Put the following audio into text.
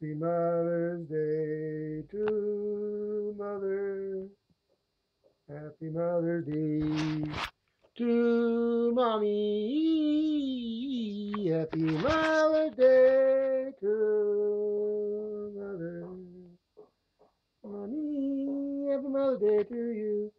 Happy Mother's Day to Mother. Happy Mother's Day to Mommy. Happy Mother's Day to Mother. Mommy, happy Mother's Day to you.